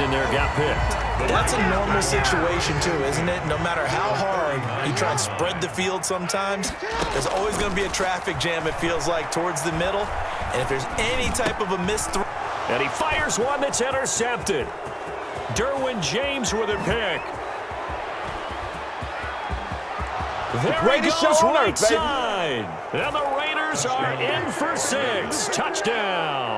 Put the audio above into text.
in there got picked. That's a normal situation, too, isn't it? No matter how hard you try and spread the field sometimes, there's always going to be a traffic jam, it feels like, towards the middle. And if there's any type of a missed. And he fires one that's intercepted. Derwin James with a pick. There he goes right side. And the Raiders are in for six. Touchdown.